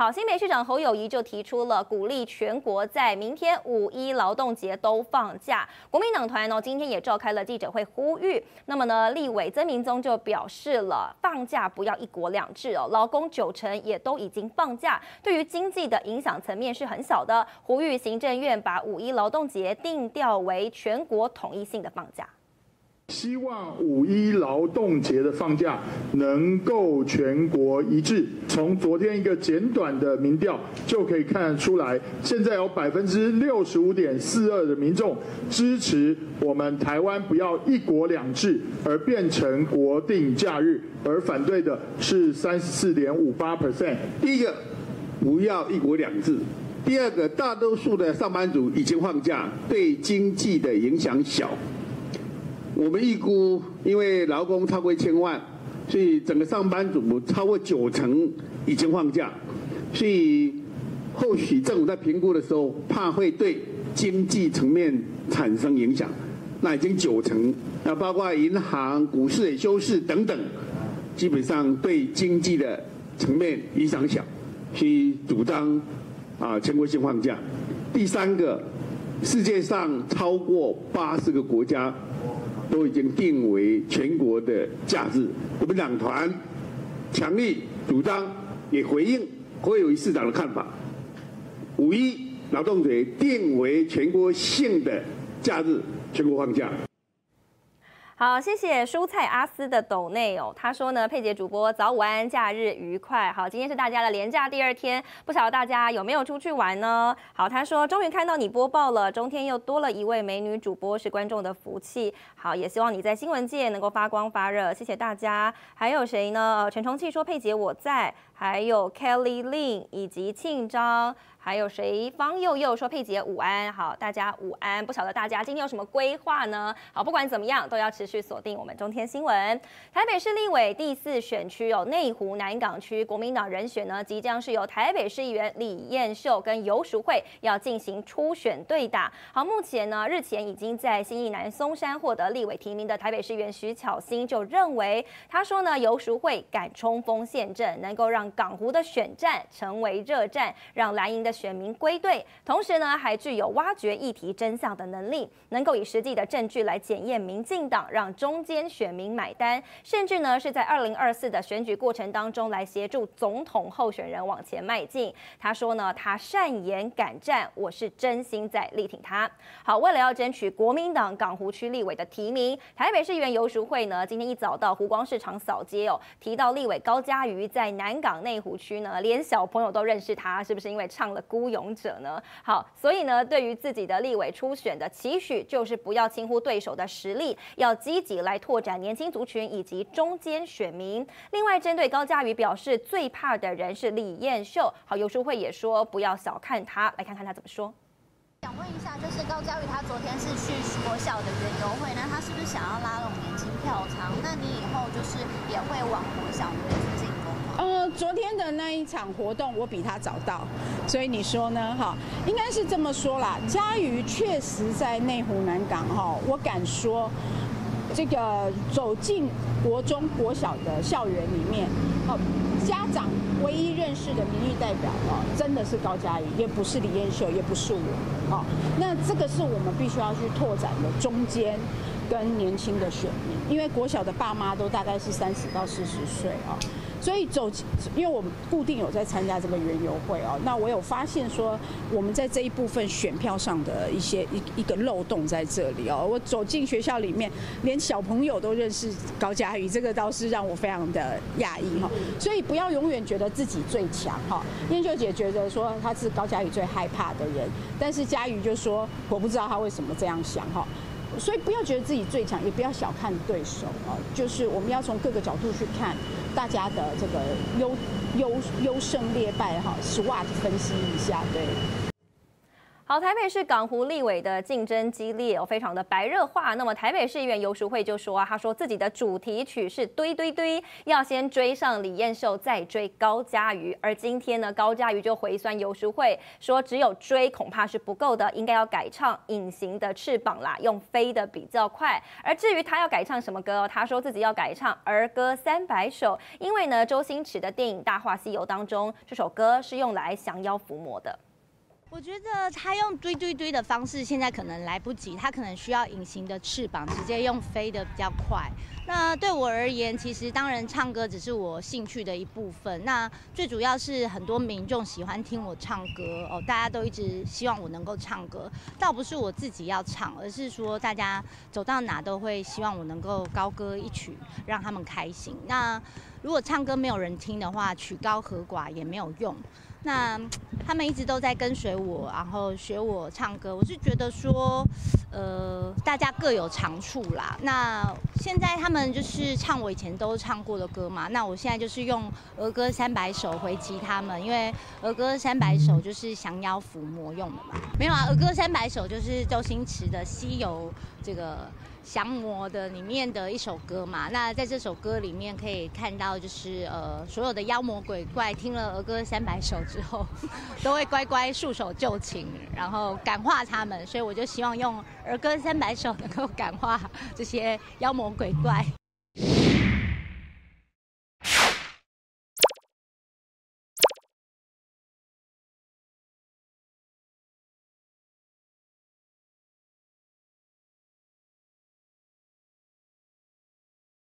好，新北市长侯友谊就提出了鼓励全国在明天五一劳动节都放假。国民党团呢今天也召开了记者会呼吁。那么呢，立委曾明宗就表示了，放假不要一国两制哦，劳工九成也都已经放假，对于经济的影响层面是很小的，呼吁行政院把五一劳动节定调为全国统一性的放假。希望五一劳动节的放假能够全国一致。从昨天一个简短的民调就可以看得出来，现在有百分之六十五点四二的民众支持我们台湾不要一国两制而变成国定假日，而反对的是三十四点五八 percent。第一个，不要一国两制；第二个，大多数的上班族已经放假，对经济的影响小。我们预估，因为劳工超过一千万，所以整个上班族超过九成已经放假，所以后续政府在评估的时候，怕会对经济层面产生影响。那已经九成，那包括银行、股市也休市等等，基本上对经济的层面影响小，所以主张啊全国性放假。第三个，世界上超过八十个国家。都已经定为全国的假日，我们党团强力主张，也回应国有市长的看法。五一劳动节定为全国性的假日，全国放假。好，谢谢蔬菜阿斯的抖内哦。他说呢，佩姐主播早午安，假日愉快。好，今天是大家的连假第二天，不晓得大家有没有出去玩呢？好，他说终于看到你播报了，中天又多了一位美女主播，是观众的福气。好，也希望你在新闻界能够发光发热，谢谢大家。还有谁呢？陈重庆说佩姐我在，还有 Kelly Lin 以及庆章。还有谁？方佑佑说：“佩姐午安，好，大家午安。不晓得大家今天有什么规划呢？好，不管怎么样，都要持去锁定我们中天新闻。台北市立委第四选区有，内湖南港区国民党人选呢，即将是由台北市议员李彦秀跟游淑慧要进行初选对打。好，目前呢，日前已经在新义南松山获得立委提名的台北市议员徐巧芯就认为，他说呢，游淑慧敢冲锋陷阵，能够让港湖的选战成为热战，让蓝营的。选民归队，同时呢，还具有挖掘议题真相的能力，能够以实际的证据来检验民进党，让中间选民买单，甚至呢是在二零二四的选举过程当中来协助总统候选人往前迈进。他说呢，他善言敢战，我是真心在力挺他。好，为了要争取国民党港湖区立委的提名，台北市议员游淑慧呢，今天一早到湖光市场扫街哦，提到立委高嘉瑜在南港内湖区呢，连小朋友都认识他，是不是因为唱了？孤勇者呢？好，所以呢，对于自己的立委初选的期许，就是不要轻忽对手的实力，要积极来拓展年轻族群以及中间选民。另外，针对高嘉瑜表示最怕的人是李彦秀，好，游淑慧也说不要小看他，来看看他怎么说。想问一下，就是高嘉瑜他昨天是去国小的园游会，那他是不是想要拉拢年轻票仓？那你以后就是也会往国小那边去进？呃，昨天的那一场活动，我比他早到，所以你说呢？哈，应该是这么说啦。嘉瑜确实在内湖南港哈，我敢说，这个走进国中国小的校园里面，哦，家长唯一认识的民意代表哦，真的是高嘉瑜，也不是李彦秀，也不是我，哦，那这个是我们必须要去拓展的中间跟年轻的选民，因为国小的爸妈都大概是三十到四十岁啊。所以走，因为我们固定有在参加这个园游会哦，那我有发现说，我们在这一部分选票上的一些一一个漏洞在这里哦。我走进学校里面，连小朋友都认识高嘉瑜，这个倒是让我非常的讶异哈。所以不要永远觉得自己最强哈。燕秀姐觉得说她是高嘉瑜最害怕的人，但是嘉瑜就说我不知道他为什么这样想哈。所以不要觉得自己最强，也不要小看对手啊。就是我们要从各个角度去看。大家的这个优优优胜劣败哈，SWOT 分析一下，对。好，台北市港湖立委的竞争激烈哦，非常的白热化。那么台北市议员游淑慧就说啊，他说自己的主题曲是堆堆堆，要先追上李彦秀，再追高嘉瑜。而今天呢，高嘉瑜就回酸游淑慧，说只有追恐怕是不够的，应该要改唱《隐形的翅膀》啦，用飞的比较快。而至于他要改唱什么歌，他说自己要改唱儿歌三百首，因为呢，周星驰的电影《大话西游》当中，这首歌是用来降妖伏魔的。我觉得他用堆堆堆的方式，现在可能来不及，他可能需要隐形的翅膀，直接用飞的比较快。那对我而言，其实当然唱歌只是我兴趣的一部分。那最主要是很多民众喜欢听我唱歌哦，大家都一直希望我能够唱歌，倒不是我自己要唱，而是说大家走到哪都会希望我能够高歌一曲，让他们开心。那如果唱歌没有人听的话，曲高和寡也没有用。那他们一直都在跟随我，然后学我唱歌。我是觉得说，呃，大家各有长处啦。那现在他们们就是唱我以前都唱过的歌嘛。那我现在就是用儿歌三百首回击他们，因为儿歌三百首就是降妖伏魔用的嘛。没有啊，儿歌三百首就是周星驰的《西游》这个。降魔的里面的一首歌嘛，那在这首歌里面可以看到，就是呃，所有的妖魔鬼怪听了儿歌三百首之后，都会乖乖束手就擒，然后感化他们。所以我就希望用儿歌三百首能够感化这些妖魔鬼怪。